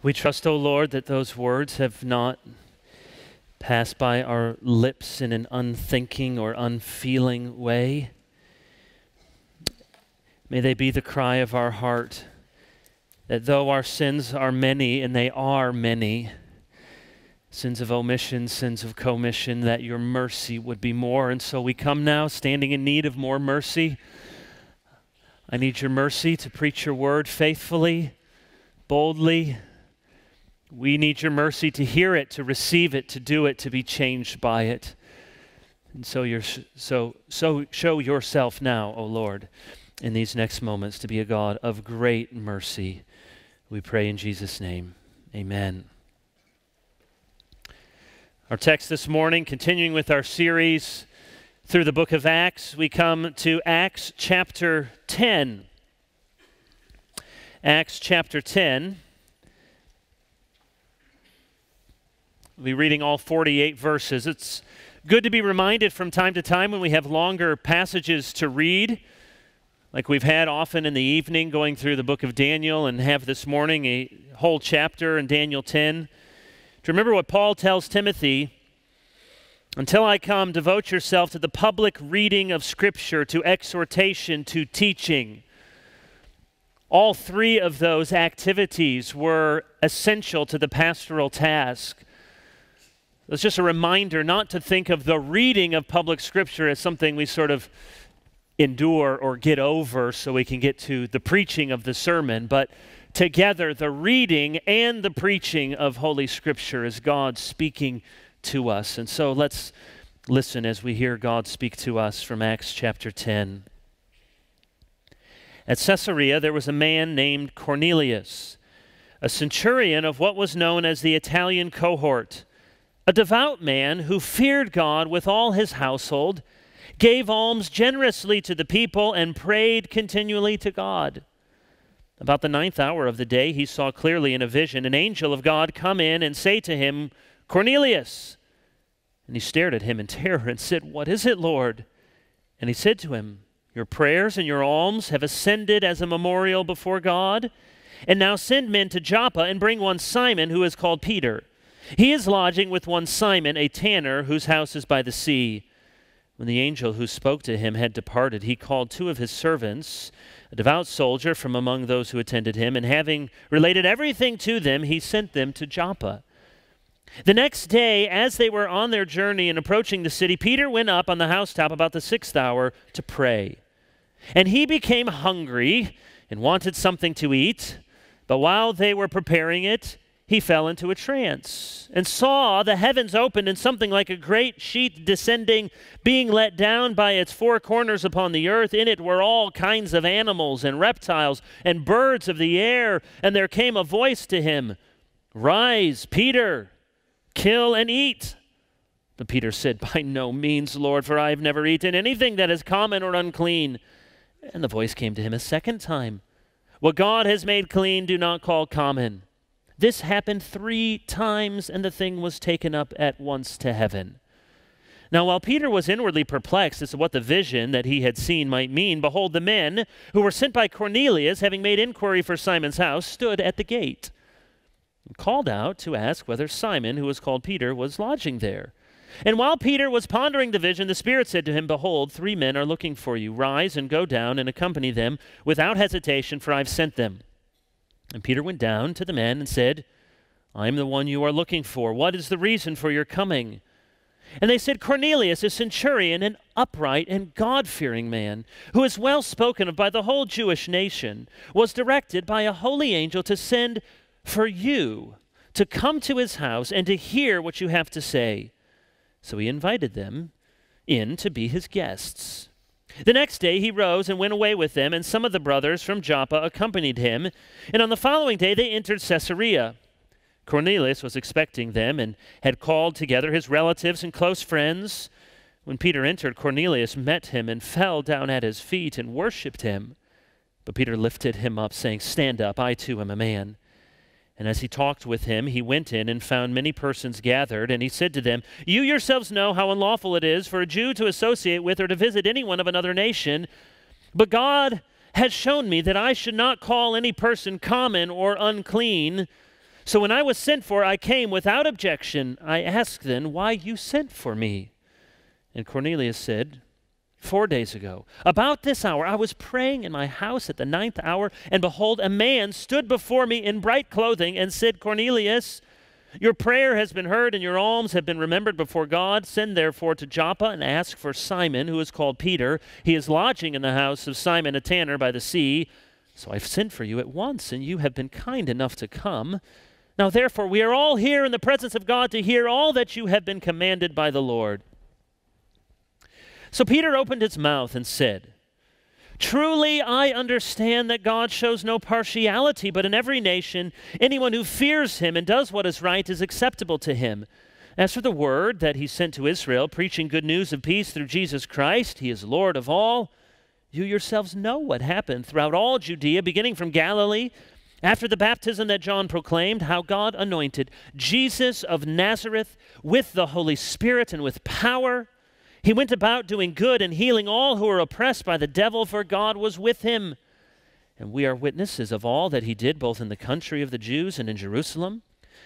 We trust, O Lord, that those words have not passed by our lips in an unthinking or unfeeling way. May they be the cry of our heart that though our sins are many, and they are many, sins of omission, sins of commission, that your mercy would be more. And so we come now standing in need of more mercy. I need your mercy to preach your word faithfully, boldly, we need your mercy to hear it, to receive it, to do it, to be changed by it. And so, you're, so, so show yourself now, O Lord, in these next moments to be a God of great mercy. We pray in Jesus' name. Amen. Our text this morning, continuing with our series through the book of Acts, we come to Acts chapter 10. Acts chapter 10. We'll be reading all 48 verses. It's good to be reminded from time to time when we have longer passages to read, like we've had often in the evening going through the book of Daniel and have this morning a whole chapter in Daniel 10. To remember what Paul tells Timothy until I come, devote yourself to the public reading of Scripture, to exhortation, to teaching. All three of those activities were essential to the pastoral task. It's just a reminder not to think of the reading of public scripture as something we sort of endure or get over so we can get to the preaching of the sermon, but together the reading and the preaching of Holy Scripture is God speaking to us. And so let's listen as we hear God speak to us from Acts chapter 10. At Caesarea, there was a man named Cornelius, a centurion of what was known as the Italian cohort a devout man who feared God with all his household, gave alms generously to the people, and prayed continually to God. About the ninth hour of the day, he saw clearly in a vision an angel of God come in and say to him, Cornelius. And he stared at him in terror and said, What is it, Lord? And he said to him, Your prayers and your alms have ascended as a memorial before God. And now send men to Joppa and bring one Simon, who is called Peter. He is lodging with one Simon, a tanner, whose house is by the sea. When the angel who spoke to him had departed, he called two of his servants, a devout soldier from among those who attended him, and having related everything to them, he sent them to Joppa. The next day, as they were on their journey and approaching the city, Peter went up on the housetop about the sixth hour to pray. And he became hungry and wanted something to eat. But while they were preparing it, he fell into a trance and saw the heavens opened and something like a great sheet descending, being let down by its four corners upon the earth. In it were all kinds of animals and reptiles and birds of the air. And there came a voice to him Rise, Peter, kill and eat. But Peter said, By no means, Lord, for I have never eaten anything that is common or unclean. And the voice came to him a second time What God has made clean, do not call common. This happened three times, and the thing was taken up at once to heaven. Now, while Peter was inwardly perplexed as to what the vision that he had seen might mean, behold, the men who were sent by Cornelius, having made inquiry for Simon's house, stood at the gate and called out to ask whether Simon, who was called Peter, was lodging there. And while Peter was pondering the vision, the Spirit said to him, Behold, three men are looking for you. Rise and go down and accompany them without hesitation, for I've sent them. And Peter went down to the men and said, I am the one you are looking for. What is the reason for your coming? And they said, Cornelius, a centurion, an upright and God fearing man, who is well spoken of by the whole Jewish nation, was directed by a holy angel to send for you to come to his house and to hear what you have to say. So he invited them in to be his guests. The next day he rose and went away with them, and some of the brothers from Joppa accompanied him. And on the following day they entered Caesarea. Cornelius was expecting them and had called together his relatives and close friends. When Peter entered, Cornelius met him and fell down at his feet and worshipped him. But Peter lifted him up, saying, Stand up, I too am a man. And as he talked with him, he went in and found many persons gathered, and he said to them, You yourselves know how unlawful it is for a Jew to associate with or to visit anyone of another nation. But God has shown me that I should not call any person common or unclean. So when I was sent for, I came without objection. I asked then why you sent for me. And Cornelius said, Four days ago, about this hour, I was praying in my house at the ninth hour, and behold, a man stood before me in bright clothing and said, Cornelius, your prayer has been heard, and your alms have been remembered before God. Send therefore to Joppa and ask for Simon, who is called Peter. He is lodging in the house of Simon a tanner by the sea. So I've sent for you at once, and you have been kind enough to come. Now, therefore, we are all here in the presence of God to hear all that you have been commanded by the Lord. So Peter opened his mouth and said, Truly, I understand that God shows no partiality, but in every nation, anyone who fears him and does what is right is acceptable to him. As for the word that he sent to Israel, preaching good news of peace through Jesus Christ, he is Lord of all. You yourselves know what happened throughout all Judea, beginning from Galilee after the baptism that John proclaimed, how God anointed Jesus of Nazareth with the Holy Spirit and with power. He went about doing good and healing all who were oppressed by the devil, for God was with him. And we are witnesses of all that he did, both in the country of the Jews and in Jerusalem.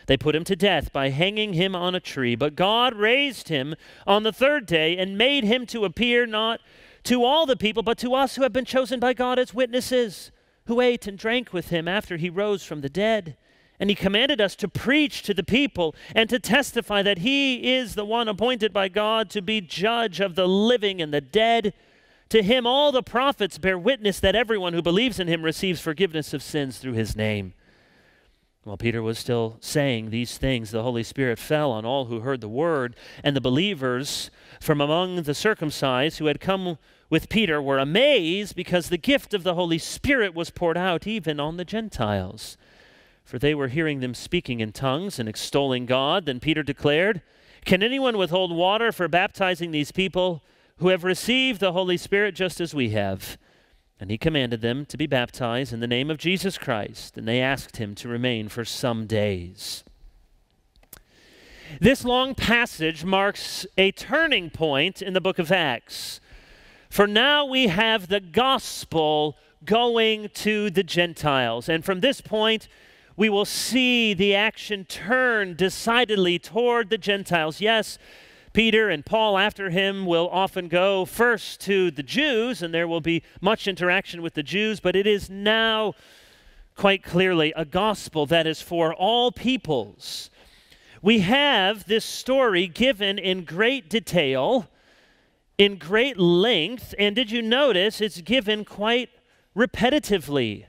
They put him to death by hanging him on a tree, but God raised him on the third day and made him to appear not to all the people, but to us who have been chosen by God as witnesses who ate and drank with him after he rose from the dead. And he commanded us to preach to the people and to testify that he is the one appointed by God to be judge of the living and the dead. To him, all the prophets bear witness that everyone who believes in him receives forgiveness of sins through his name. While Peter was still saying these things, the Holy Spirit fell on all who heard the word, and the believers from among the circumcised who had come with Peter were amazed because the gift of the Holy Spirit was poured out even on the Gentiles. For they were hearing them speaking in tongues and extolling God. Then Peter declared, Can anyone withhold water for baptizing these people who have received the Holy Spirit just as we have? And he commanded them to be baptized in the name of Jesus Christ, and they asked him to remain for some days. This long passage marks a turning point in the book of Acts. For now we have the gospel going to the Gentiles. And from this point, we will see the action turn decidedly toward the Gentiles. Yes, Peter and Paul after him will often go first to the Jews, and there will be much interaction with the Jews, but it is now quite clearly a gospel that is for all peoples. We have this story given in great detail in great length, and did you notice it's given quite repetitively?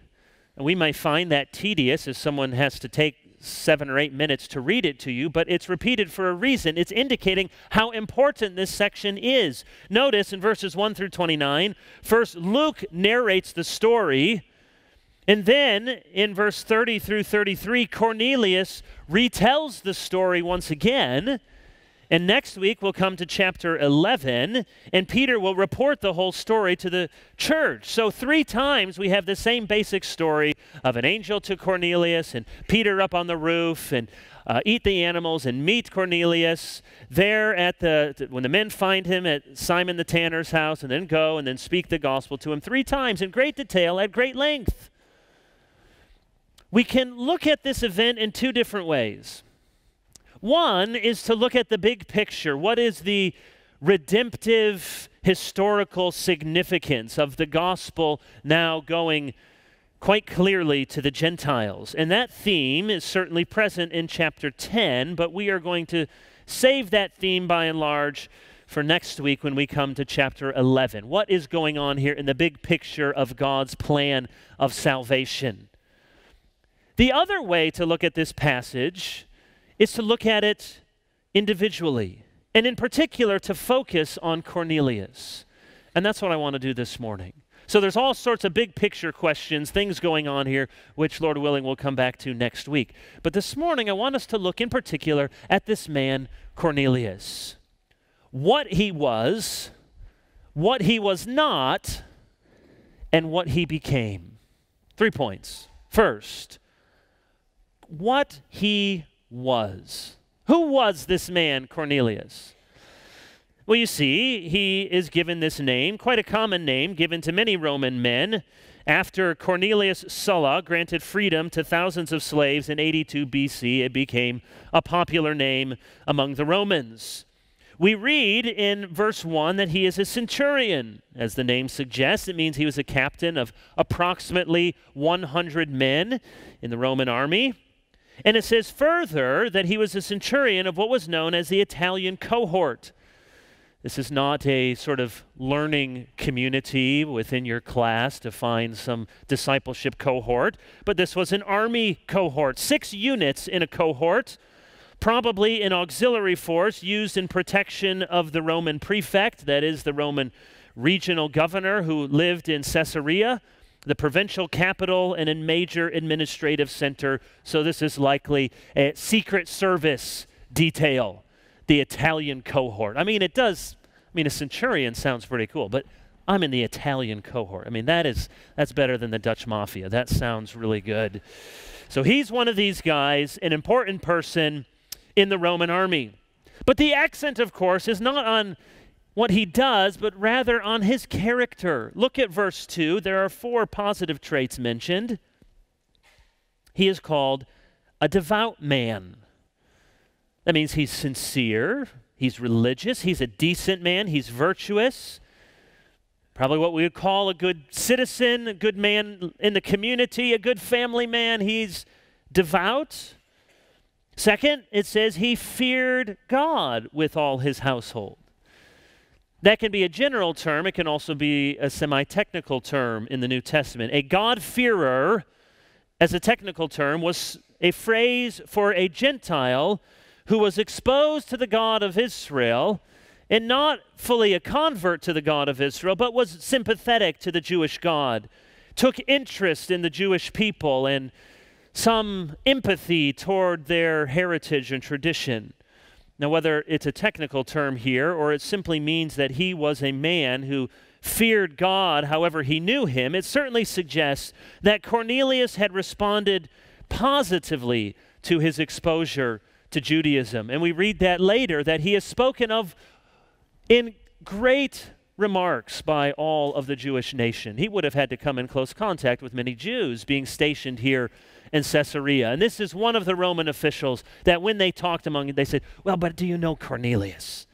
And we might find that tedious as someone has to take seven or eight minutes to read it to you, but it's repeated for a reason. It's indicating how important this section is. Notice in verses 1 through 29, first Luke narrates the story, and then in verse 30 through 33, Cornelius retells the story once again. And next week we'll come to chapter 11, and Peter will report the whole story to the church. So, three times we have the same basic story of an angel to Cornelius, and Peter up on the roof, and uh, eat the animals, and meet Cornelius there at the, when the men find him at Simon the tanner's house, and then go and then speak the gospel to him three times in great detail at great length. We can look at this event in two different ways. One is to look at the big picture. What is the redemptive historical significance of the gospel now going quite clearly to the Gentiles? And that theme is certainly present in chapter 10, but we are going to save that theme by and large for next week when we come to chapter 11. What is going on here in the big picture of God's plan of salvation? The other way to look at this passage is to look at it individually, and in particular to focus on Cornelius. And that's what I want to do this morning. So there's all sorts of big picture questions, things going on here, which Lord willing we'll come back to next week. But this morning I want us to look in particular at this man, Cornelius. What he was, what he was not, and what he became. Three points. First, what he was. Who was this man, Cornelius? Well, you see, he is given this name, quite a common name given to many Roman men, After Cornelius Sulla granted freedom to thousands of slaves in 82 BC, it became a popular name among the Romans. We read in verse 1 that he is a centurion. As the name suggests, it means he was a captain of approximately 100 men in the Roman army. And it says further that he was a centurion of what was known as the Italian cohort. This is not a sort of learning community within your class to find some discipleship cohort, but this was an army cohort, six units in a cohort, probably an auxiliary force used in protection of the Roman prefect, that is, the Roman regional governor who lived in Caesarea, the provincial capital, and a major administrative center. So this is likely a secret service detail the Italian cohort. I mean, it does, I mean, a centurion sounds pretty cool, but I'm in the Italian cohort. I mean, that is, that's better than the Dutch mafia. That sounds really good. So he's one of these guys, an important person in the Roman army. But the accent, of course, is not on what he does, but rather on his character. Look at verse 2. There are four positive traits mentioned. He is called a devout man. That means he's sincere, he's religious, he's a decent man, he's virtuous. Probably what we would call a good citizen, a good man in the community, a good family man. He's devout. Second, it says he feared God with all his household. That can be a general term, it can also be a semi technical term in the New Testament. A God-fearer, as a technical term, was a phrase for a Gentile who was exposed to the God of Israel and not fully a convert to the God of Israel, but was sympathetic to the Jewish God, took interest in the Jewish people and some empathy toward their heritage and tradition. Now, whether it's a technical term here or it simply means that he was a man who feared God however he knew him, it certainly suggests that Cornelius had responded positively to his exposure to Judaism. And we read that later that he is spoken of in great remarks by all of the Jewish nation. He would have had to come in close contact with many Jews being stationed here in Caesarea. And this is one of the Roman officials that when they talked among they said, Well, but do you know Cornelius?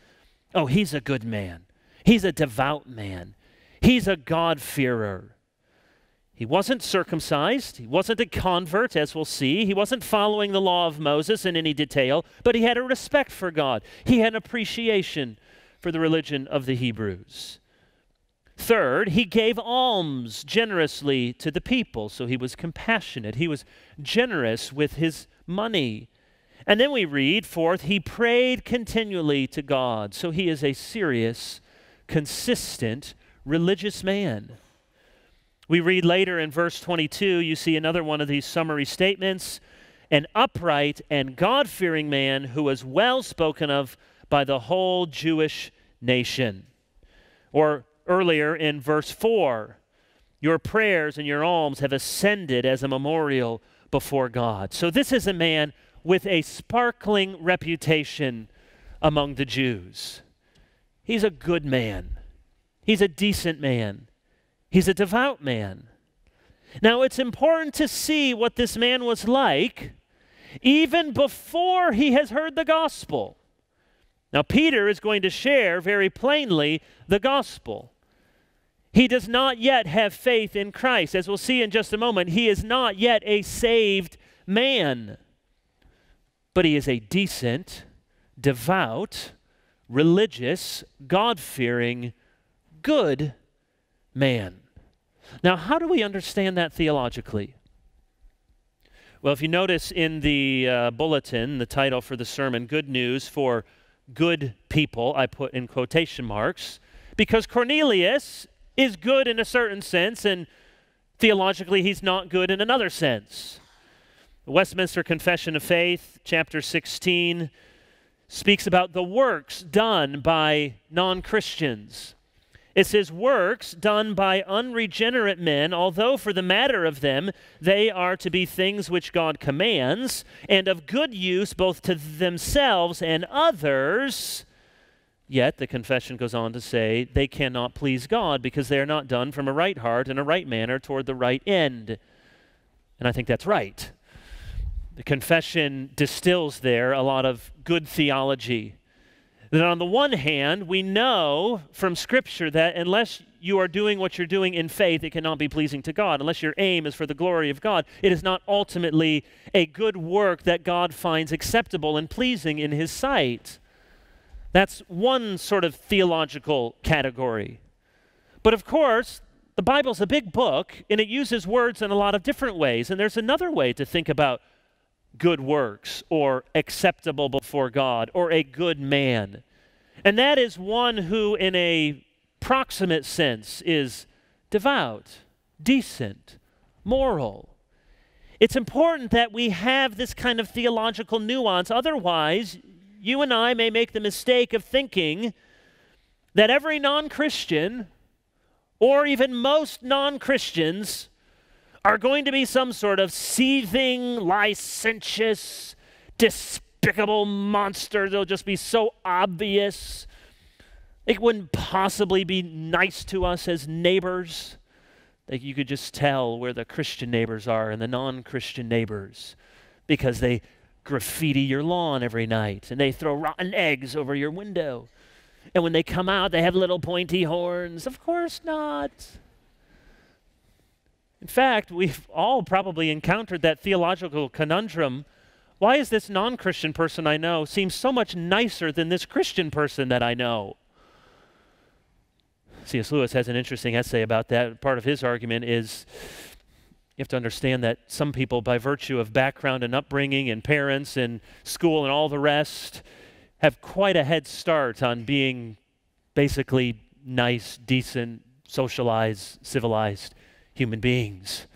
Oh, he's a good man. He's a devout man. He's a God-fearer. He wasn't circumcised. He wasn't a convert, as we'll see. He wasn't following the law of Moses in any detail, but he had a respect for God. He had an appreciation for the religion of the Hebrews. Third, he gave alms generously to the people, so he was compassionate. He was generous with his money. And then we read, fourth, he prayed continually to God, so he is a serious, consistent religious man. We read later in verse 22, you see another one of these summary statements an upright and God fearing man who was well spoken of by the whole Jewish nation. Or earlier in verse 4, your prayers and your alms have ascended as a memorial before God. So this is a man with a sparkling reputation among the Jews. He's a good man, he's a decent man. He's a devout man. Now, it's important to see what this man was like even before he has heard the gospel. Now, Peter is going to share very plainly the gospel. He does not yet have faith in Christ. As we'll see in just a moment, he is not yet a saved man. But he is a decent, devout, religious, God fearing, good man. Now, how do we understand that theologically? Well, if you notice in the uh, bulletin, the title for the sermon, Good News for Good People, I put in quotation marks, because Cornelius is good in a certain sense, and theologically, he's not good in another sense. The Westminster Confession of Faith, chapter 16, speaks about the works done by non Christians. It says, Works done by unregenerate men, although for the matter of them they are to be things which God commands, and of good use both to themselves and others, Yet the confession goes on to say they cannot please God because they are not done from a right heart and a right manner toward the right end. And I think that's right. The confession distills there a lot of good theology. That on the one hand, we know from Scripture that unless you are doing what you're doing in faith, it cannot be pleasing to God. Unless your aim is for the glory of God, it is not ultimately a good work that God finds acceptable and pleasing in His sight. That's one sort of theological category. But of course, the Bible's a big book and it uses words in a lot of different ways. And there's another way to think about good works or acceptable before God or a good man. And that is one who, in a proximate sense, is devout, decent, moral. It's important that we have this kind of theological nuance. Otherwise, you and I may make the mistake of thinking that every non Christian, or even most non Christians, are going to be some sort of seething, licentious, despicable monster. They'll just be so obvious. It wouldn't possibly be nice to us as neighbors. Like you could just tell where the Christian neighbors are and the non Christian neighbors because they graffiti your lawn every night and they throw rotten eggs over your window. And when they come out, they have little pointy horns. Of course not. In fact, we've all probably encountered that theological conundrum. Why is this non Christian person I know seem so much nicer than this Christian person that I know? C.S. Lewis has an interesting essay about that. Part of his argument is you have to understand that some people, by virtue of background and upbringing and parents and school and all the rest, have quite a head start on being basically nice, decent, socialized, civilized human beings.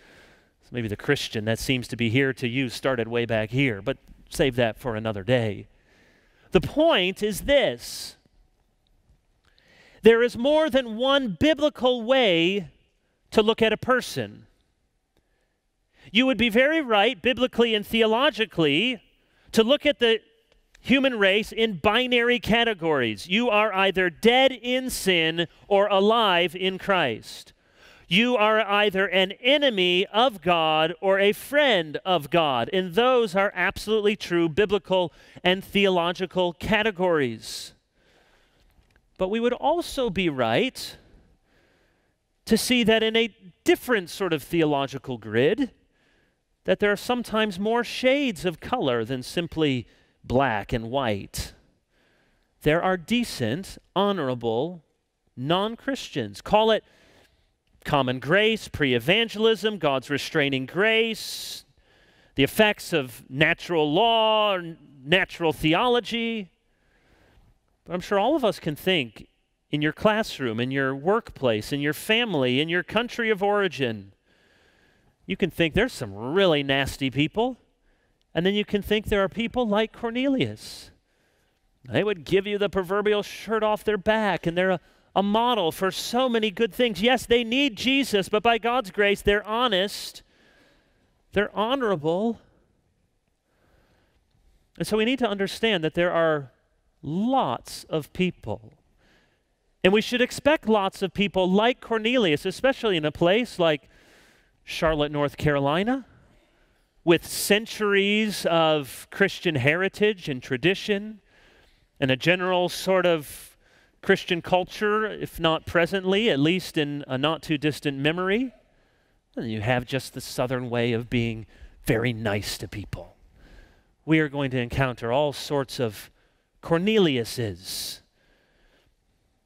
So maybe the Christian that seems to be here to you started way back here, but save that for another day. The point is this there is more than one biblical way to look at a person. You would be very right, biblically and theologically, to look at the human race in binary categories. You are either dead in sin or alive in Christ. You are either an enemy of God or a friend of God. And those are absolutely true biblical and theological categories. But we would also be right to see that in a different sort of theological grid, that there are sometimes more shades of color than simply black and white. There are decent, honorable non Christians. Call it common grace, pre evangelism, God's restraining grace, the effects of natural law, natural theology. But I'm sure all of us can think in your classroom, in your workplace, in your family, in your country of origin you can think there's some really nasty people. And then you can think there are people like Cornelius. They would give you the proverbial shirt off their back, and they're a, a model for so many good things. Yes, they need Jesus, but by God's grace, they're honest, they're honorable. And so we need to understand that there are lots of people. And we should expect lots of people like Cornelius, especially in a place like Charlotte, North Carolina, with centuries of Christian heritage and tradition and a general sort of Christian culture, if not presently, at least in a not too distant memory. And you have just the southern way of being very nice to people. We are going to encounter all sorts of Corneliuses.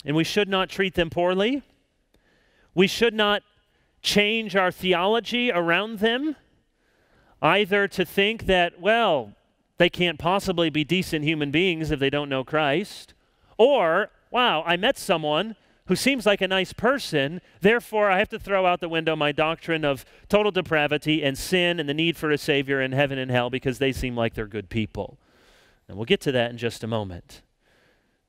And we should not treat them poorly. We should not change our theology around them, either to think that, well, they can't possibly be decent human beings if they don't know Christ, or, wow, I met someone who seems like a nice person, therefore I have to throw out the window my doctrine of total depravity and sin and the need for a Savior in heaven and hell because they seem like they're good people. And we'll get to that in just a moment.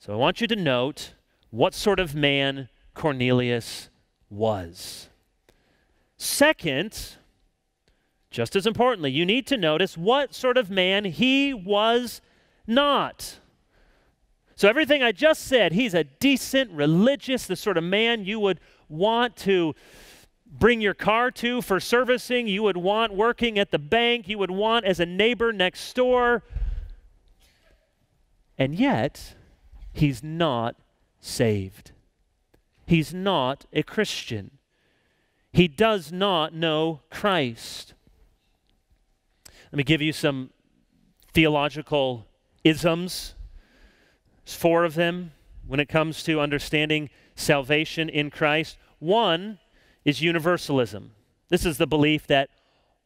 So I want you to note what sort of man Cornelius was. Second, just as importantly, you need to notice what sort of man he was not. So, everything I just said, he's a decent, religious, the sort of man you would want to bring your car to for servicing, you would want working at the bank, you would want as a neighbor next door. And yet, he's not saved. He's not a Christian. He does not know Christ. Let me give you some theological isms. There's four of them when it comes to understanding salvation in Christ. One is universalism. This is the belief that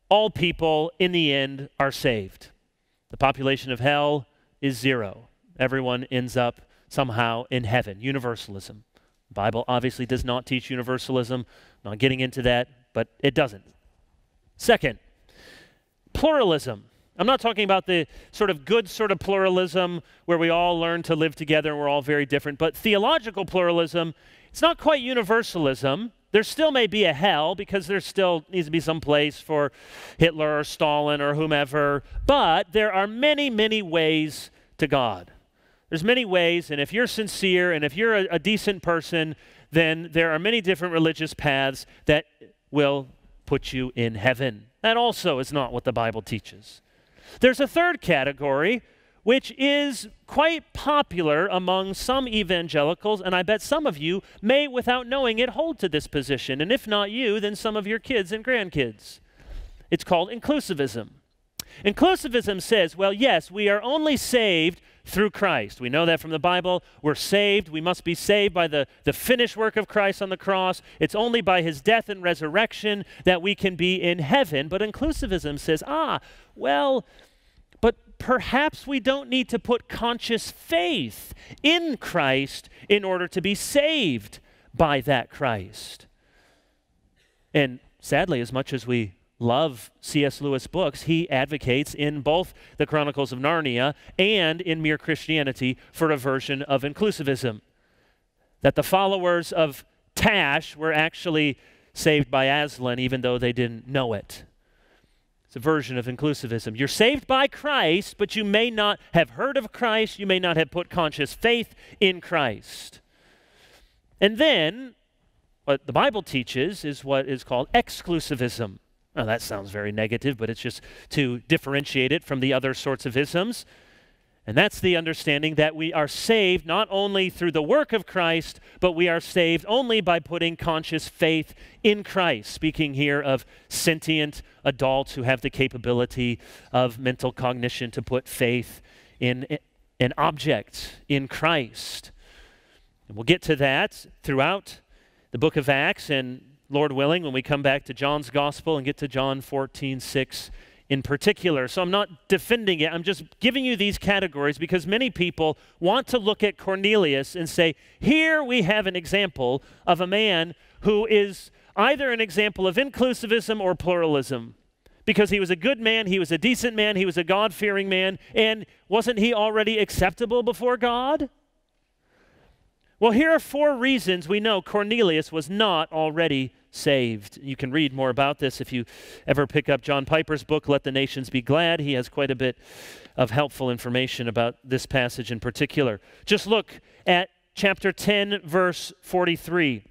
all people in the end are saved. The population of hell is zero. Everyone ends up somehow in heaven. Universalism. Bible obviously does not teach universalism. Not getting into that, but it doesn't. Second, pluralism. I'm not talking about the sort of good sort of pluralism where we all learn to live together and we're all very different, but theological pluralism, it's not quite universalism. There still may be a hell because there still needs to be some place for Hitler or Stalin or whomever, but there are many, many ways to God. There's many ways, and if you're sincere and if you're a, a decent person, then there are many different religious paths that will put you in heaven. That also is not what the Bible teaches. There's a third category, which is quite popular among some evangelicals, and I bet some of you may, without knowing it, hold to this position. And if not you, then some of your kids and grandkids. It's called inclusivism. Inclusivism says, well, yes, we are only saved through Christ. We know that from the Bible. We're saved. We must be saved by the, the finished work of Christ on the cross. It's only by his death and resurrection that we can be in heaven. But inclusivism says, ah, well, but perhaps we don't need to put conscious faith in Christ in order to be saved by that Christ. And sadly, as much as we love C.S. Lewis books, he advocates in both the Chronicles of Narnia and in Mere Christianity for a version of inclusivism. That the followers of Tash were actually saved by Aslan, even though they didn't know it. It's a version of inclusivism. You're saved by Christ, but you may not have heard of Christ. You may not have put conscious faith in Christ. And then, what the Bible teaches is what is called exclusivism. Now, that sounds very negative, but it's just to differentiate it from the other sorts of isms. And that's the understanding that we are saved not only through the work of Christ, but we are saved only by putting conscious faith in Christ. Speaking here of sentient adults who have the capability of mental cognition to put faith in an object, in Christ. And we'll get to that throughout the book of Acts and Lord willing, when we come back to John's gospel and get to John 14, 6 in particular. So I'm not defending it, I'm just giving you these categories because many people want to look at Cornelius and say, here we have an example of a man who is either an example of inclusivism or pluralism. Because he was a good man, he was a decent man, he was a God fearing man, and wasn't he already acceptable before God? Well, here are four reasons we know Cornelius was not already saved. You can read more about this if you ever pick up John Piper's book, Let the Nations Be Glad. He has quite a bit of helpful information about this passage in particular. Just look at chapter 10, verse 43.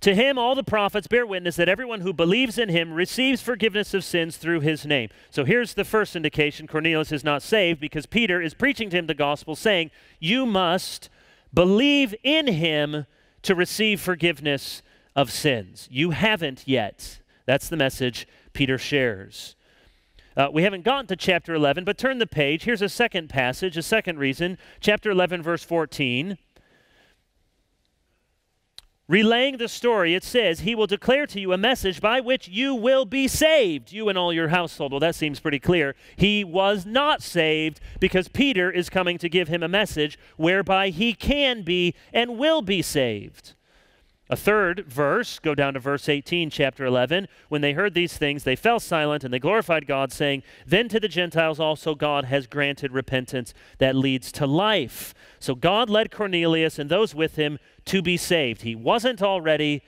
To him, all the prophets bear witness that everyone who believes in him receives forgiveness of sins through his name. So here's the first indication Cornelius is not saved because Peter is preaching to him the gospel, saying, You must believe in him to receive forgiveness of sins. You haven't yet. That's the message Peter shares. Uh, we haven't gotten to chapter 11, but turn the page. Here's a second passage, a second reason. Chapter 11, verse 14. Relaying the story, it says, He will declare to you a message by which you will be saved, you and all your household. Well, that seems pretty clear. He was not saved because Peter is coming to give him a message whereby he can be and will be saved. A third verse, go down to verse 18, chapter 11. When they heard these things, they fell silent and they glorified God, saying, Then to the Gentiles also God has granted repentance that leads to life. So God led Cornelius and those with him to be saved. He wasn't already,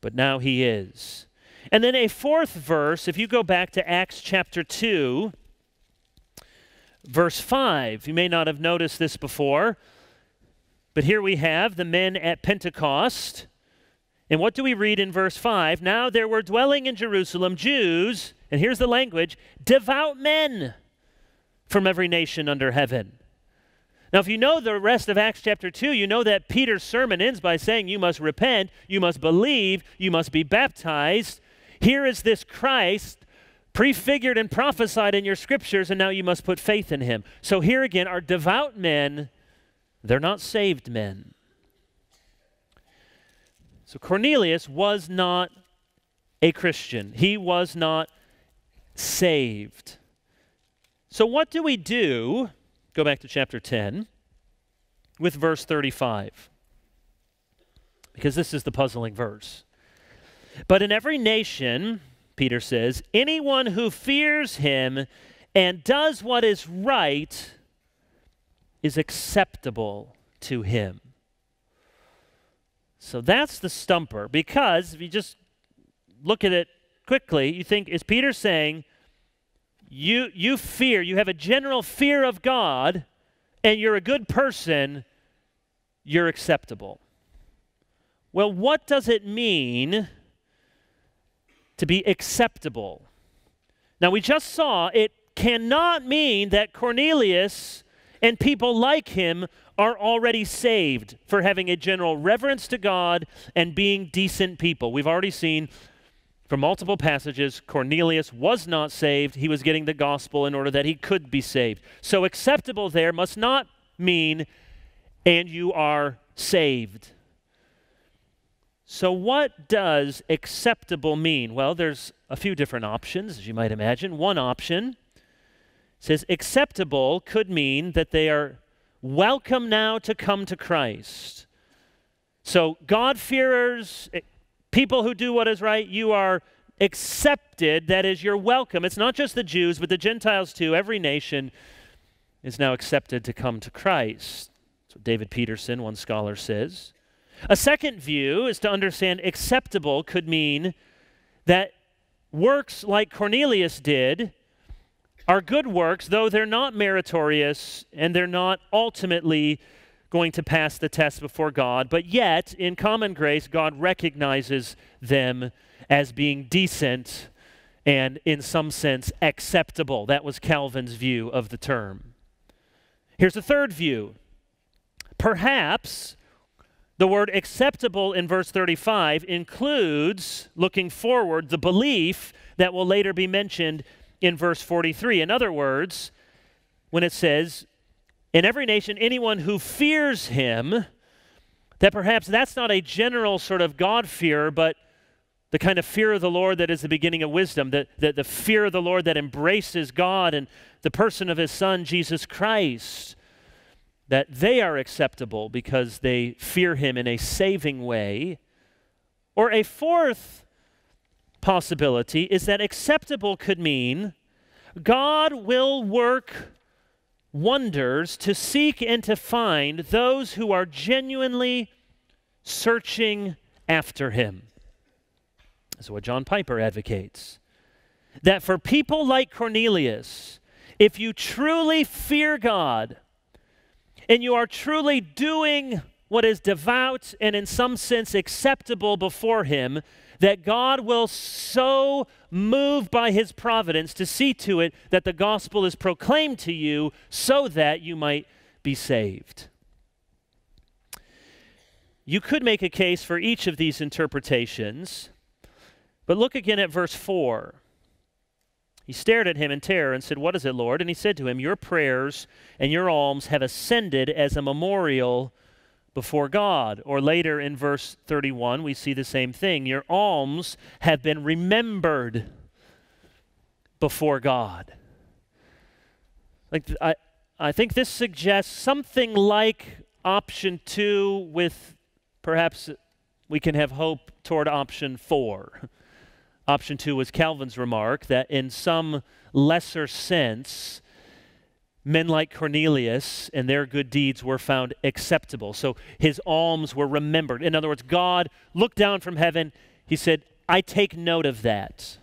but now he is. And then a fourth verse, if you go back to Acts chapter 2, verse 5. You may not have noticed this before, but here we have the men at Pentecost. And what do we read in verse 5? Now there were dwelling in Jerusalem Jews, and here's the language devout men from every nation under heaven. Now, if you know the rest of Acts chapter 2, you know that Peter's sermon ends by saying, You must repent, you must believe, you must be baptized. Here is this Christ prefigured and prophesied in your scriptures, and now you must put faith in him. So here again are devout men, they're not saved men. So Cornelius was not a Christian, he was not saved. So, what do we do? Go back to chapter 10 with verse 35, because this is the puzzling verse. But in every nation, Peter says, anyone who fears him and does what is right is acceptable to him. So that's the stumper, because if you just look at it quickly, you think, is Peter saying, you, you fear, you have a general fear of God, and you're a good person, you're acceptable. Well, what does it mean to be acceptable? Now, we just saw it cannot mean that Cornelius and people like him are already saved for having a general reverence to God and being decent people. We've already seen from multiple passages, Cornelius was not saved. He was getting the gospel in order that he could be saved. So, acceptable there must not mean, and you are saved. So, what does acceptable mean? Well, there's a few different options, as you might imagine. One option says acceptable could mean that they are welcome now to come to Christ. So, God-fearers, eh, people who do what is right, you are accepted. That is, you're welcome. It's not just the Jews, but the Gentiles too. Every nation is now accepted to come to Christ. That's what David Peterson, one scholar, says. A second view is to understand acceptable could mean that works like Cornelius did are good works, though they're not meritorious and they're not ultimately going to pass the test before God, but yet, in common grace, God recognizes them as being decent and, in some sense, acceptable. That was Calvin's view of the term. Here's a third view. Perhaps the word acceptable in verse 35 includes, looking forward, the belief that will later be mentioned in verse 43. In other words, when it says, in every nation, anyone who fears him, that perhaps that's not a general sort of God fear, but the kind of fear of the Lord that is the beginning of wisdom, the, the, the fear of the Lord that embraces God and the person of his Son, Jesus Christ, that they are acceptable because they fear him in a saving way. Or a fourth possibility is that acceptable could mean God will work wonders to seek and to find those who are genuinely searching after him. That's what John Piper advocates. That for people like Cornelius, if you truly fear God and you are truly doing what is devout and in some sense acceptable before Him, that God will so move by his providence to see to it that the gospel is proclaimed to you so that you might be saved. You could make a case for each of these interpretations, but look again at verse 4. He stared at him in terror and said, What is it, Lord? And he said to him, Your prayers and your alms have ascended as a memorial before God. Or later in verse 31, we see the same thing. Your alms have been remembered before God. Like I, I think this suggests something like option two, with perhaps we can have hope toward option four. Option two was Calvin's remark that in some lesser sense, men like Cornelius and their good deeds were found acceptable. So his alms were remembered. In other words, God looked down from heaven. He said, I take note of that.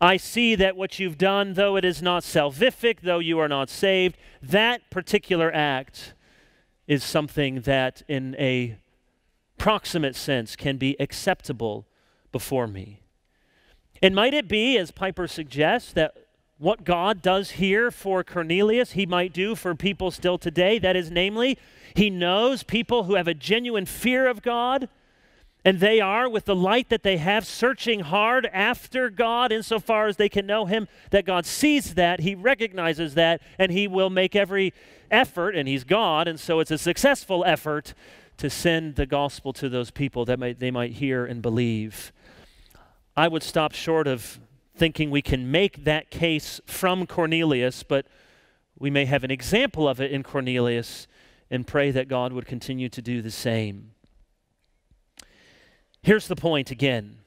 I see that what you've done, though it is not salvific, though you are not saved, that particular act is something that, in a proximate sense, can be acceptable before me. And might it be, as Piper suggests, that what God does here for Cornelius, he might do for people still today? That is, namely, he knows people who have a genuine fear of God and they are, with the light that they have, searching hard after God insofar as they can know Him, that God sees that, He recognizes that, and He will make every effort, and He's God, and so it's a successful effort to send the gospel to those people that they might hear and believe. I would stop short of thinking we can make that case from Cornelius, but we may have an example of it in Cornelius and pray that God would continue to do the same. Here's the point again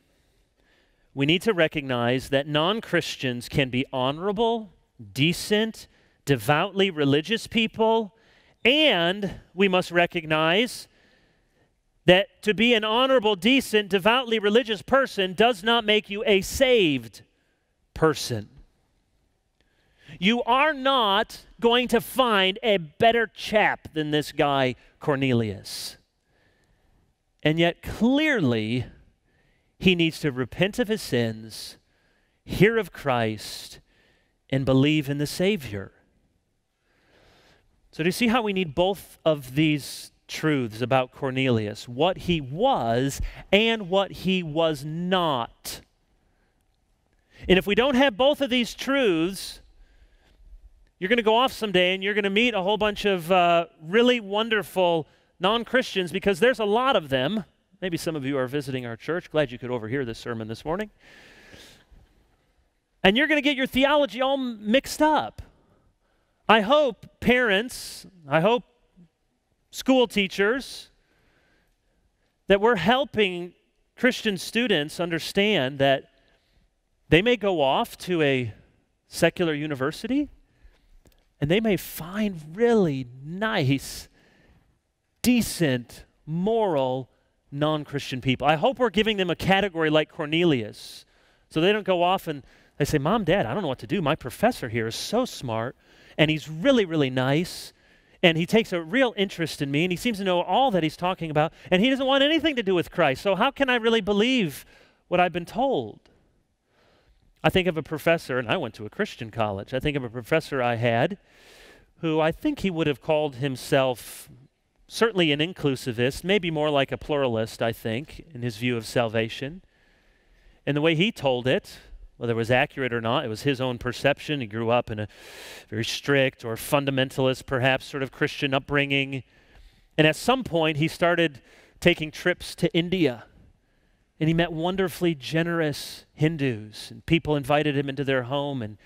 we need to recognize that non Christians can be honorable, decent, devoutly religious people, and we must recognize that to be an honorable, decent, devoutly religious person does not make you a saved person. You are not going to find a better chap than this guy, Cornelius. And yet, clearly, he needs to repent of his sins, hear of Christ, and believe in the Savior. So, do you see how we need both of these truths about Cornelius? What he was and what he was not. And if we don't have both of these truths, you're going to go off someday and you're going to meet a whole bunch of uh, really wonderful non Christians because there's a lot of them. Maybe some of you are visiting our church. Glad you could overhear this sermon this morning. And you're going to get your theology all mixed up. I hope parents, I hope school teachers, that we're helping Christian students understand that they may go off to a secular university and they may find really nice decent, moral, non Christian people. I hope we're giving them a category like Cornelius so they don't go off and they say, Mom, Dad, I don't know what to do. My professor here is so smart and he's really, really nice and he takes a real interest in me and he seems to know all that he's talking about and he doesn't want anything to do with Christ. So how can I really believe what I've been told? I think of a professor, and I went to a Christian college. I think of a professor I had who I think he would have called himself certainly an inclusivist, maybe more like a pluralist, I think, in his view of salvation. And the way he told it, whether it was accurate or not, it was his own perception. He grew up in a very strict or fundamentalist, perhaps, sort of Christian upbringing. And at some point, he started taking trips to India. And he met wonderfully generous Hindus, and people invited him into their home, and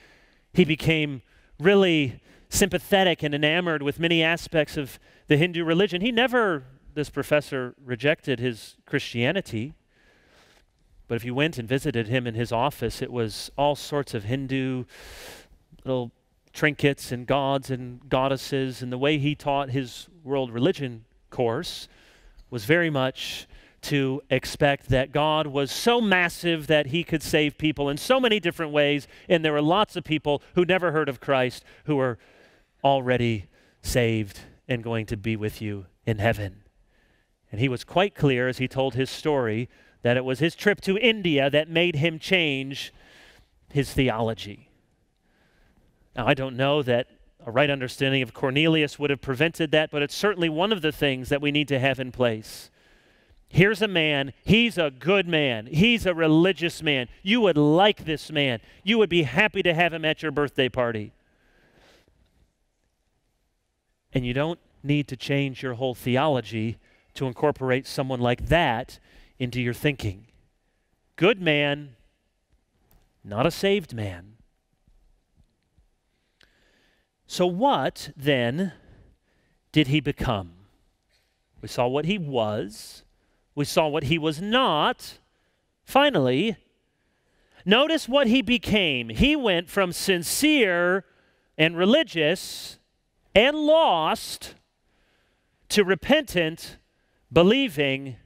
he became really sympathetic and enamored with many aspects of the Hindu religion. He never, this professor, rejected his Christianity. But if you went and visited him in his office, it was all sorts of Hindu little trinkets and gods and goddesses. And the way he taught his world religion course was very much to expect that God was so massive that he could save people in so many different ways. And there were lots of people who never heard of Christ who were already saved and going to be with you in heaven. And he was quite clear as he told his story that it was his trip to India that made him change his theology. Now, I don't know that a right understanding of Cornelius would have prevented that, but it's certainly one of the things that we need to have in place. Here's a man, he's a good man, he's a religious man. You would like this man, you would be happy to have him at your birthday party. And you don't need to change your whole theology to incorporate someone like that into your thinking. Good man, not a saved man. So, what then did he become? We saw what he was, we saw what he was not. Finally, notice what he became. He went from sincere and religious and lost to repentant, believing,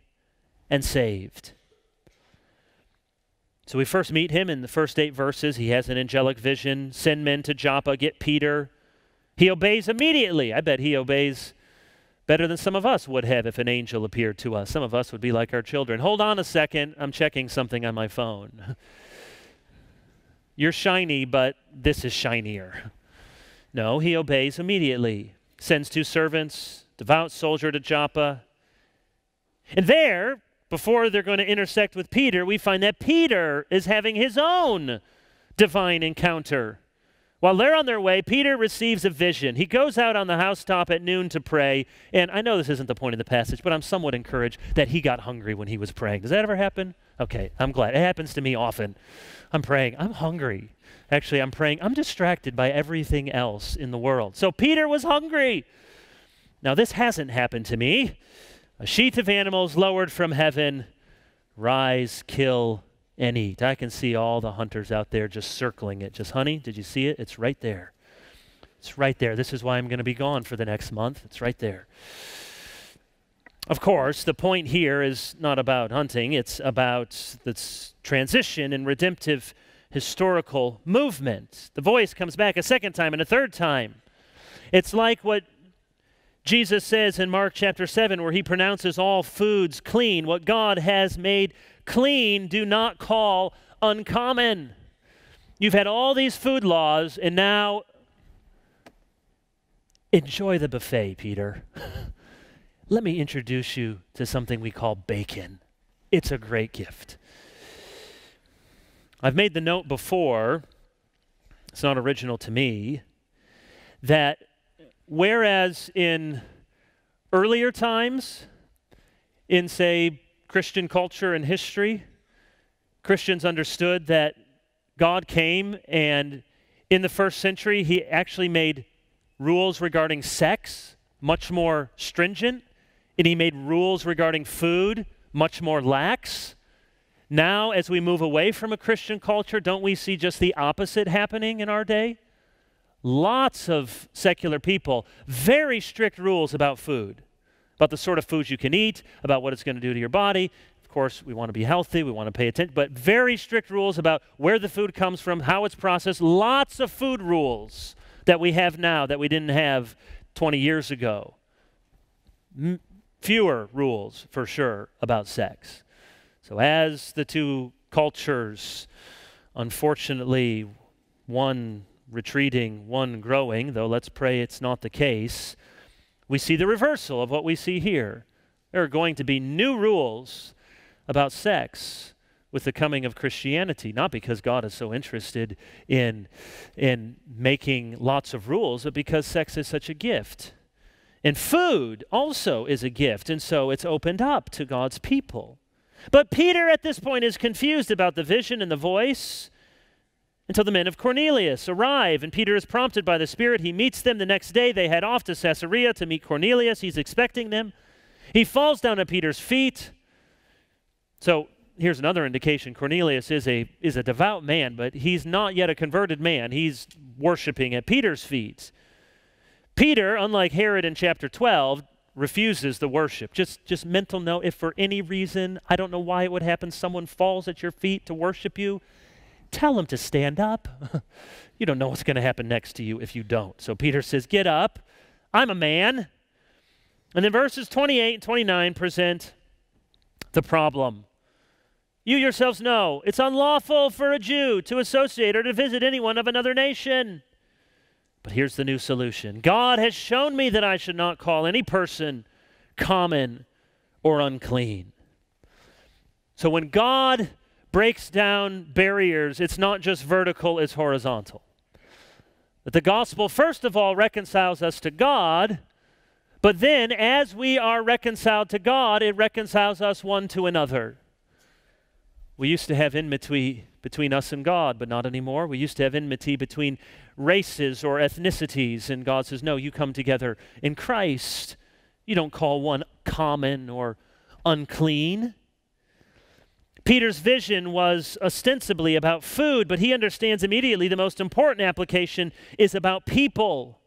and saved. So we first meet him in the first eight verses. He has an angelic vision send men to Joppa, get Peter. He obeys immediately. I bet he obeys better than some of us would have if an angel appeared to us. Some of us would be like our children. Hold on a second, I'm checking something on my phone. You're shiny, but this is shinier. No, he obeys immediately. Sends two servants, devout soldier to Joppa. And there, before they're going to intersect with Peter, we find that Peter is having his own divine encounter. While they're on their way, Peter receives a vision. He goes out on the housetop at noon to pray. And I know this isn't the point of the passage, but I'm somewhat encouraged that he got hungry when he was praying. Does that ever happen? Okay, I'm glad. It happens to me often. I'm praying. I'm hungry. Actually, I'm praying. I'm distracted by everything else in the world. So Peter was hungry. Now, this hasn't happened to me. A sheet of animals lowered from heaven, rise, kill, and eat. I can see all the hunters out there just circling it. Just, honey, did you see it? It's right there. It's right there. This is why I'm going to be gone for the next month. It's right there. Of course, the point here is not about hunting, it's about this transition and redemptive historical movement. The voice comes back a second time and a third time. It's like what Jesus says in Mark chapter 7, where he pronounces all foods clean. What God has made clean, do not call uncommon. You've had all these food laws, and now enjoy the buffet, Peter. Let me introduce you to something we call bacon. It's a great gift. I've made the note before, it's not original to me, that whereas in earlier times, in say Christian culture and history, Christians understood that God came and in the first century he actually made rules regarding sex much more stringent and he made rules regarding food much more lax. Now, as we move away from a Christian culture, don't we see just the opposite happening in our day? Lots of secular people, very strict rules about food, about the sort of foods you can eat, about what it's going to do to your body. Of course, we want to be healthy, we want to pay attention, but very strict rules about where the food comes from, how it's processed. Lots of food rules that we have now that we didn't have 20 years ago. M- fewer rules, for sure, about sex. So, as the two cultures, unfortunately, one retreating, one growing, though let's pray it's not the case, we see the reversal of what we see here. There are going to be new rules about sex with the coming of Christianity, not because God is so interested in, in making lots of rules, but because sex is such a gift. And food also is a gift, and so it's opened up to God's people. But Peter at this point is confused about the vision and the voice until the men of Cornelius arrive. And Peter is prompted by the Spirit. He meets them the next day. They head off to Caesarea to meet Cornelius. He's expecting them. He falls down at Peter's feet. So here's another indication Cornelius is a, is a devout man, but he's not yet a converted man. He's worshiping at Peter's feet. Peter, unlike Herod in chapter 12, refuses the worship. Just, just mental note if for any reason, I don't know why it would happen, someone falls at your feet to worship you, tell him to stand up. you don't know what's going to happen next to you if you don't. So Peter says, Get up. I'm a man. And then verses 28 and 29 present the problem. You yourselves know it's unlawful for a Jew to associate or to visit anyone of another nation. But here's the new solution God has shown me that I should not call any person common or unclean. So when God breaks down barriers, it's not just vertical, it's horizontal. That the gospel, first of all, reconciles us to God, but then as we are reconciled to God, it reconciles us one to another. We used to have enmity between us and God, but not anymore. We used to have enmity between races or ethnicities, and God says, No, you come together in Christ. You don't call one common or unclean. Peter's vision was ostensibly about food, but he understands immediately the most important application is about people.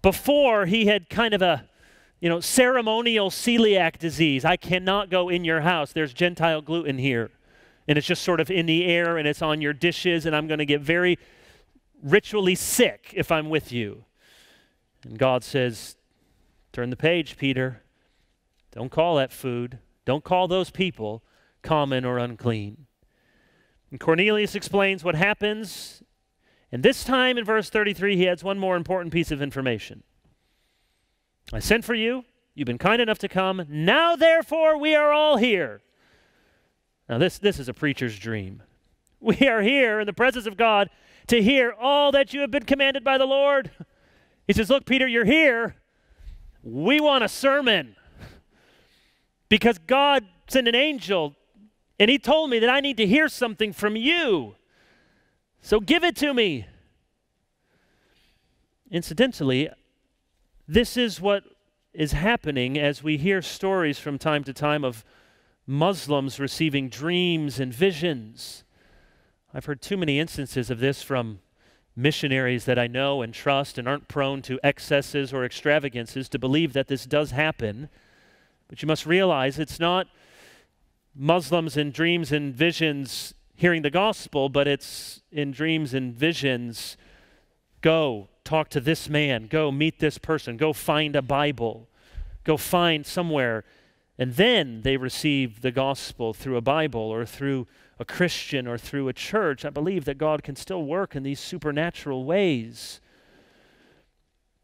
Before, he had kind of a you know, ceremonial celiac disease. I cannot go in your house. There's Gentile gluten here. and it's just sort of in the air and it's on your dishes, and I'm going to get very ritually sick if I'm with you. And God says, Turn the page, Peter. Don't call that food. Don't call those people common or unclean. And Cornelius explains what happens. And this time in verse 33, he adds one more important piece of information. I sent for you. You've been kind enough to come. Now, therefore, we are all here. Now, this, this is a preacher's dream. We are here in the presence of God to hear all that you have been commanded by the Lord. He says, Look, Peter, you're here. We want a sermon because God sent an angel and he told me that I need to hear something from you. So give it to me. Incidentally, this is what is happening as we hear stories from time to time of Muslims receiving dreams and visions. I've heard too many instances of this from missionaries that I know and trust and aren't prone to excesses or extravagances to believe that this does happen. But you must realize it's not Muslims in dreams and visions hearing the gospel, but it's in dreams and visions go talk to this man, go meet this person, go find a Bible, go find somewhere. And then they receive the gospel through a Bible or through a Christian or through a church. I believe that God can still work in these supernatural ways.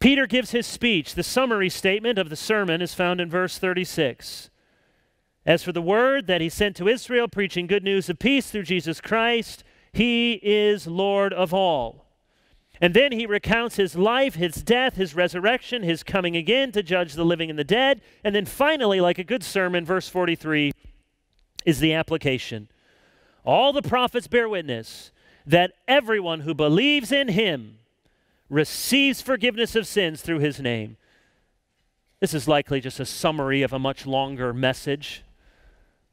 Peter gives his speech. The summary statement of the sermon is found in verse 36. As for the word that he sent to Israel, preaching good news of peace through Jesus Christ, he is Lord of all. And then he recounts his life, his death, his resurrection, his coming again to judge the living and the dead. And then finally, like a good sermon, verse 43 is the application. All the prophets bear witness that everyone who believes in him receives forgiveness of sins through his name. This is likely just a summary of a much longer message.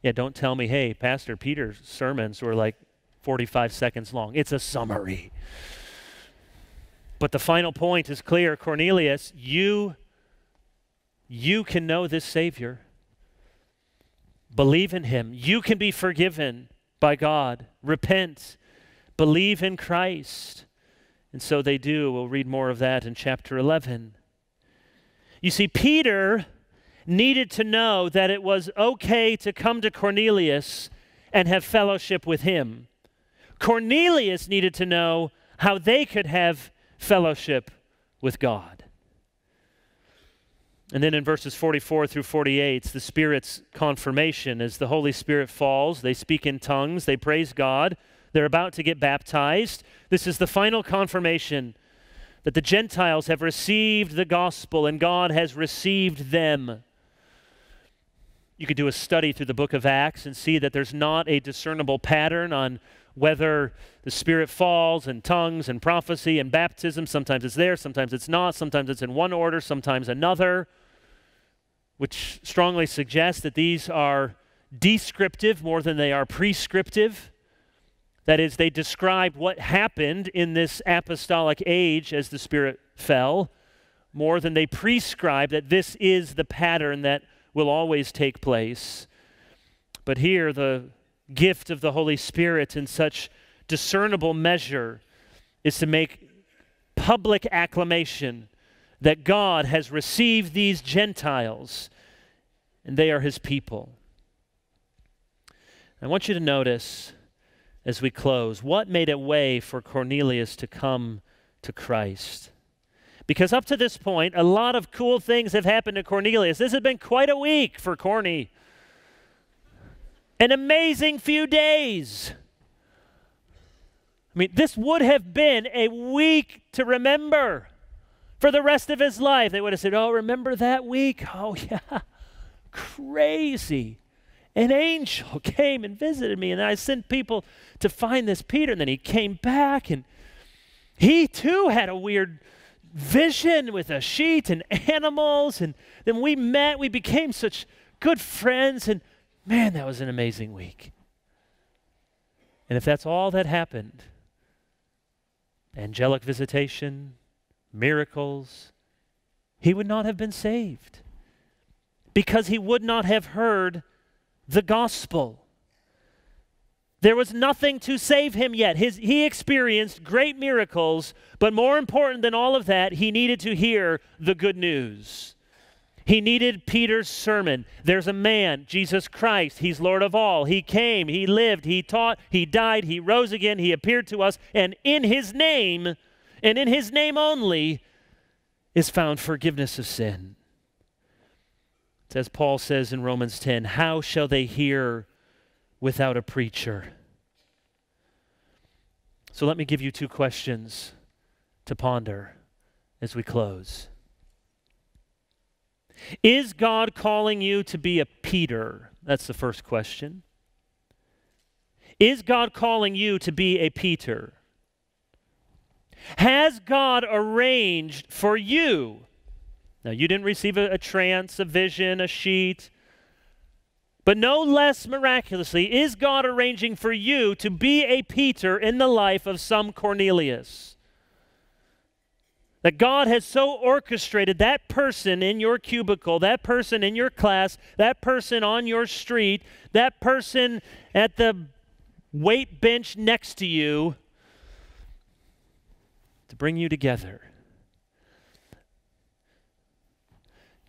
Yeah, don't tell me, hey, Pastor Peter's sermons were like 45 seconds long. It's a summary. But the final point is clear Cornelius, you you can know this savior. Believe in him. You can be forgiven by God. Repent. Believe in Christ. And so they do. We'll read more of that in chapter 11. You see, Peter needed to know that it was okay to come to Cornelius and have fellowship with him. Cornelius needed to know how they could have fellowship with God. And then in verses 44 through 48, the Spirit's confirmation as the Holy Spirit falls, they speak in tongues, they praise God, they're about to get baptized. This is the final confirmation that the Gentiles have received the gospel and God has received them. You could do a study through the book of Acts and see that there's not a discernible pattern on whether the Spirit falls and tongues and prophecy and baptism. Sometimes it's there, sometimes it's not, sometimes it's in one order, sometimes another, which strongly suggests that these are descriptive more than they are prescriptive. That is, they describe what happened in this apostolic age as the Spirit fell more than they prescribe that this is the pattern that will always take place. But here, the gift of the Holy Spirit in such discernible measure is to make public acclamation that God has received these Gentiles and they are his people. I want you to notice as we close what made it way for Cornelius to come to Christ. Because up to this point, a lot of cool things have happened to Cornelius. This has been quite a week for Corny. An amazing few days. I mean, this would have been a week to remember for the rest of his life. They would have said, Oh, remember that week? Oh, yeah. Crazy. An angel came and visited me, and I sent people to find this Peter, and then he came back, and he too had a weird vision with a sheet and animals. And then we met, we became such good friends. And man, that was an amazing week. And if that's all that happened angelic visitation, miracles he would not have been saved because he would not have heard the gospel. There was nothing to save him yet. His, he experienced great miracles, but more important than all of that, he needed to hear the good news. He needed Peter's sermon. There's a man, Jesus Christ. He's Lord of all. He came, he lived, he taught, he died, he rose again, he appeared to us, and in his name, and in his name only, is found forgiveness of sin. As Paul says in Romans 10, how shall they hear without a preacher? So let me give you two questions to ponder as we close. Is God calling you to be a Peter? That's the first question. Is God calling you to be a Peter? Has God arranged for you? Now, you didn't receive a, a trance, a vision, a sheet. But no less miraculously, is God arranging for you to be a Peter in the life of some Cornelius? That God has so orchestrated that person in your cubicle, that person in your class, that person on your street, that person at the weight bench next to you to bring you together.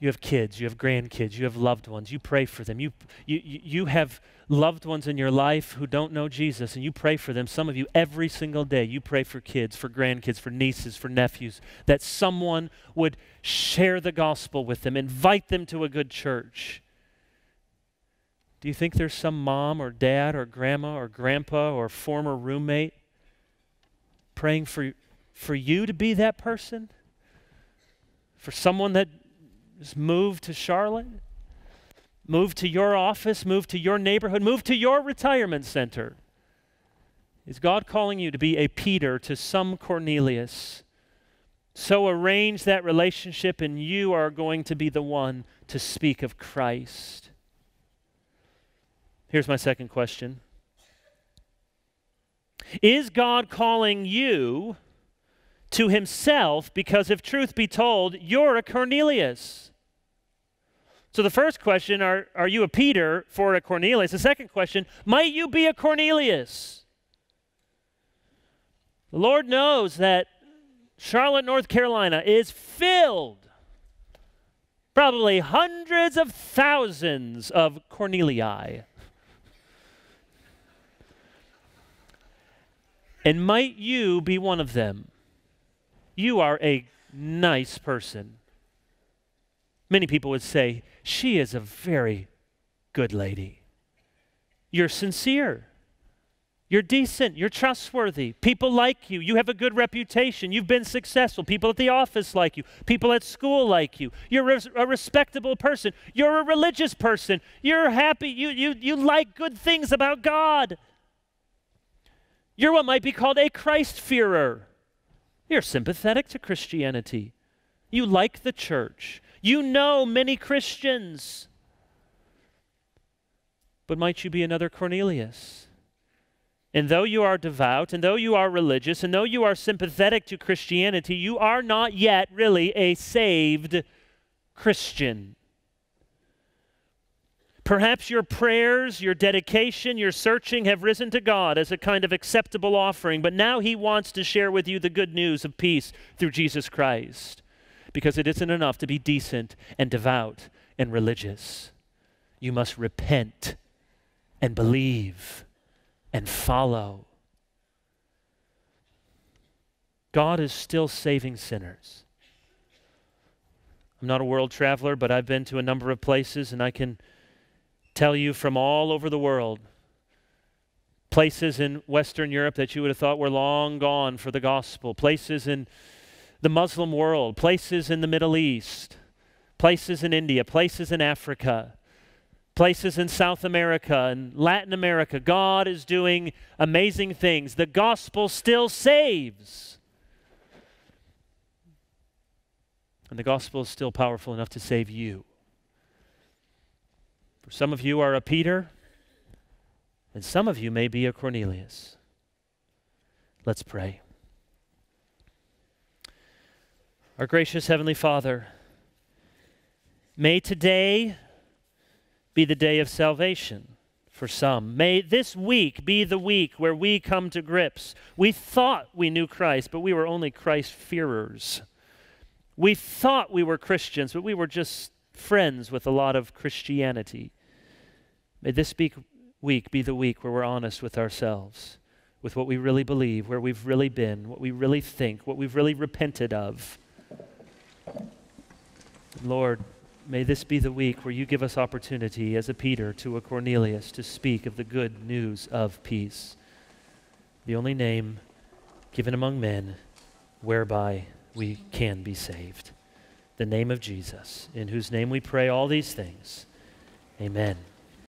You have kids, you have grandkids, you have loved ones. You pray for them. You, you, you have loved ones in your life who don't know Jesus, and you pray for them. Some of you, every single day, you pray for kids, for grandkids, for nieces, for nephews, that someone would share the gospel with them, invite them to a good church. Do you think there's some mom or dad or grandma or grandpa or former roommate praying for, for you to be that person? For someone that move to Charlotte, move to your office, move to your neighborhood, move to your retirement center. Is God calling you to be a Peter to some Cornelius? So arrange that relationship, and you are going to be the one to speak of Christ. Here's my second question Is God calling you to himself because, if truth be told, you're a Cornelius? So the first question, are, are you a Peter for a Cornelius? The second question, might you be a Cornelius? The Lord knows that Charlotte, North Carolina is filled, probably hundreds of thousands of Cornelii. And might you be one of them? You are a nice person. Many people would say, She is a very good lady. You're sincere. You're decent. You're trustworthy. People like you. You have a good reputation. You've been successful. People at the office like you. People at school like you. You're a respectable person. You're a religious person. You're happy. You, you, you like good things about God. You're what might be called a Christ-fearer. You're sympathetic to Christianity. You like the church. You know many Christians. But might you be another Cornelius? And though you are devout, and though you are religious, and though you are sympathetic to Christianity, you are not yet really a saved Christian. Perhaps your prayers, your dedication, your searching have risen to God as a kind of acceptable offering, but now He wants to share with you the good news of peace through Jesus Christ because it isn't enough to be decent and devout and religious. You must repent and believe and follow. God is still saving sinners. I'm not a world traveler, but I've been to a number of places, and I can tell you from all over the world places in Western Europe that you would have thought were long gone for the gospel, places in the Muslim world, places in the Middle East, places in India, places in Africa, places in South America and Latin America. God is doing amazing things. The gospel still saves. And the gospel is still powerful enough to save you. For some of you are a Peter, and some of you may be a Cornelius. Let's pray. Our gracious Heavenly Father, may today be the day of salvation for some. May this week be the week where we come to grips. We thought we knew Christ, but we were only Christ fearers. We thought we were Christians, but we were just friends with a lot of Christianity. May this week be the week where we're honest with ourselves, with what we really believe, where we've really been, what we really think, what we've really repented of. Lord, may this be the week where you give us opportunity as a Peter to a Cornelius to speak of the good news of peace, the only name given among men whereby we can be saved. The name of Jesus, in whose name we pray all these things. Amen.